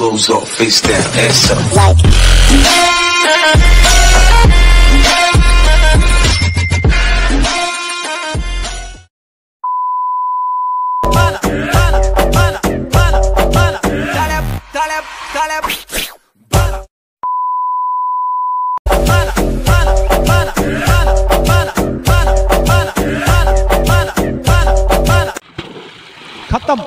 Clothes off, face down, ass up. खत्म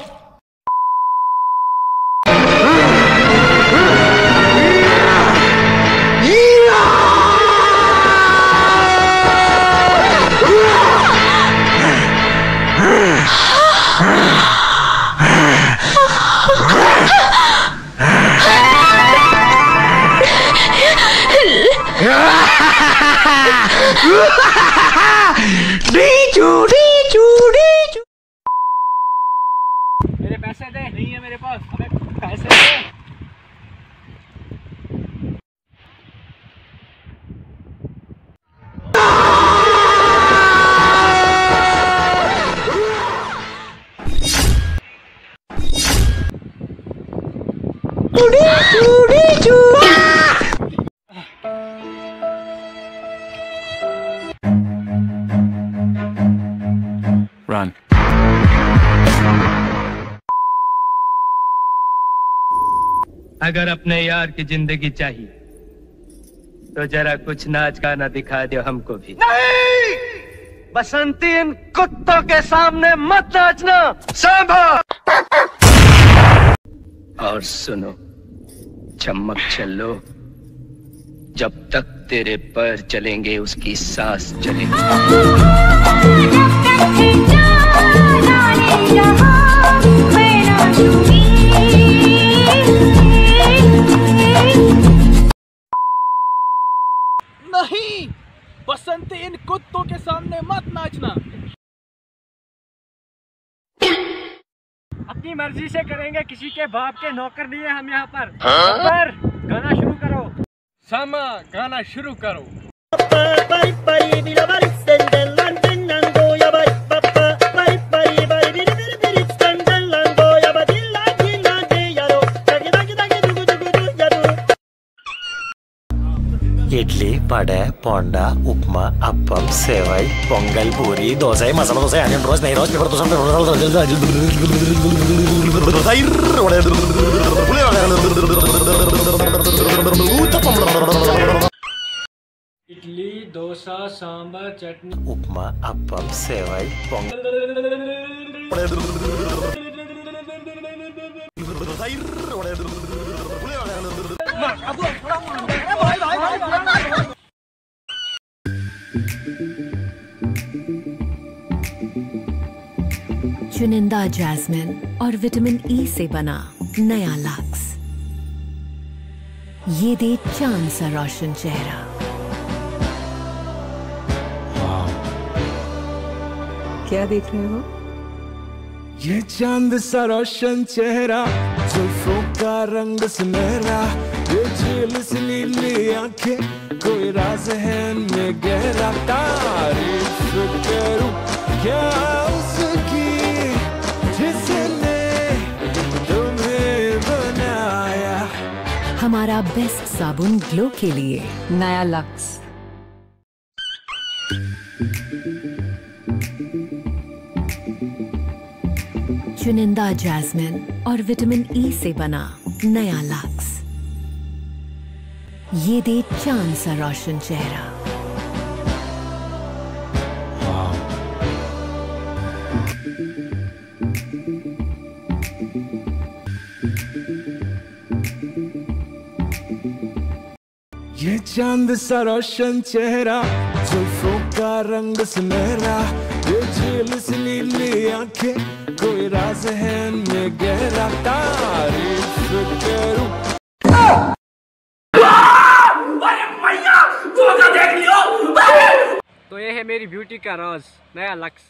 मेरे पैसे दे। नहीं है मेरे पास। अबे पैसे दे। Run. अगर अपने यार की ज़िंदगी चाहिए तो जरा कुछ नाच गाना दिखा दो हमको भी। नहीं! बसंती इन कुत्तों के सामने मत नाचना। सांभा! और सुनो चमक चलो जब तक तेरे पैर चलेंगे उसकी सांस चलेगी। नहीं। बसंती इन कुत्तों के सामने मत नाचना। अपनी मर्ज़ी से करेंगे किसी के बाप के नौकर नहीं है हम यहाँ पर। पर गाना शुरू करो। सामा गाना शुरू करो। ഇഡ്ഡലി വട പോണ്ട ഉപ്മ അപ്പം സെവായ് പൊങ്കൽ പൂരി ദോശ മസാല ദോശ അനിയൻ റോസ് നെയ് റോസ് പേപ്പർ ദോശ ഇഡ്ഡലി ദോശ സാമ്പാർ ചട്നി ഉപ്മ അപ്പം സെവായ് പൊങ്കൽ ും चुनिंदा जैस्मिन और विटामिन ई से बना नया लक्स ये दे चाँद सा रोशन चेहरा. क्या देख रहे हो? ये चाँद सा रोशन चेहरा जुल्फों का रंग सुनहरा कोई गहरा बनाया? हमारा बेस्ट साबुन ग्लो के लिए नया लक्स। चुनिंदा जैस्मिन और विटामिन ई e से बना नया लक्स। ये दे चाँद सा रोशन चेहरा। ये चाँद सा रोशन चेहरा, जुल्फों का रंग सुनहरा, ये झील सी नीली आँखें, कोई राज है इनमें गहरा, तारीफ़ करूँ ये है मेरी ब्यूटी का राज नया लक्स